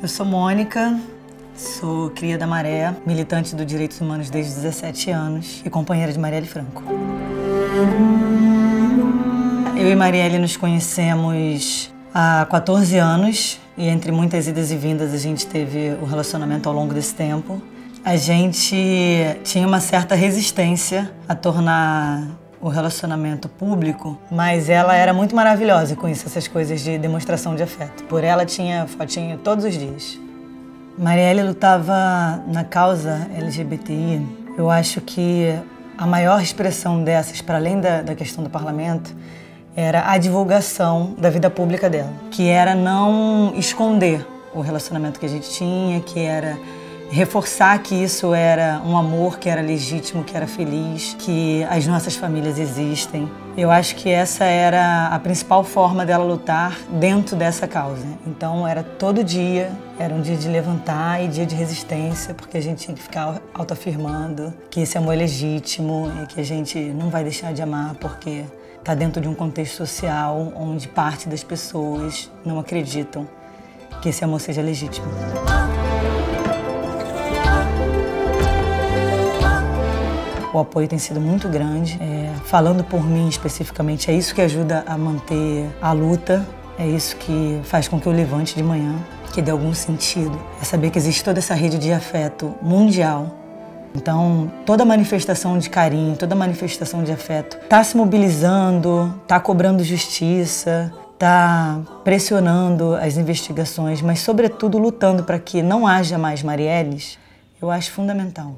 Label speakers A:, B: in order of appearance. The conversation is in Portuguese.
A: Eu sou Mônica, sou cria da Maré, militante dos direitos humanos desde 17 anos e companheira de Marielle Franco. Eu e Marielle nos conhecemos há 14 anos e entre muitas idas e vindas a gente teve um relacionamento ao longo desse tempo. A gente tinha uma certa resistência a tornar o relacionamento público, mas ela era muito maravilhosa com isso, essas coisas de demonstração de afeto. Por ela tinha fotinho todos os dias. Marielle lutava na causa LGBTI. Eu acho que a maior expressão dessas, para além da, da questão do parlamento, era a divulgação da vida pública dela, que era não esconder o relacionamento que a gente tinha, que era reforçar que isso era um amor que era legítimo, que era feliz, que as nossas famílias existem. Eu acho que essa era a principal forma dela lutar dentro dessa causa. Então era todo dia, era um dia de levantar e dia de resistência, porque a gente tinha que ficar autoafirmando que esse amor é legítimo e que a gente não vai deixar de amar porque está dentro de um contexto social onde parte das pessoas não acreditam que esse amor seja legítimo. O apoio tem sido muito grande. É, falando por mim especificamente, é isso que ajuda a manter a luta, é isso que faz com que eu levante de manhã, que dê algum sentido. É saber que existe toda essa rede de afeto mundial. Então, toda manifestação de carinho, toda manifestação de afeto está se mobilizando, está cobrando justiça, está pressionando as investigações, mas, sobretudo, lutando para que não haja mais Marielles, eu acho fundamental.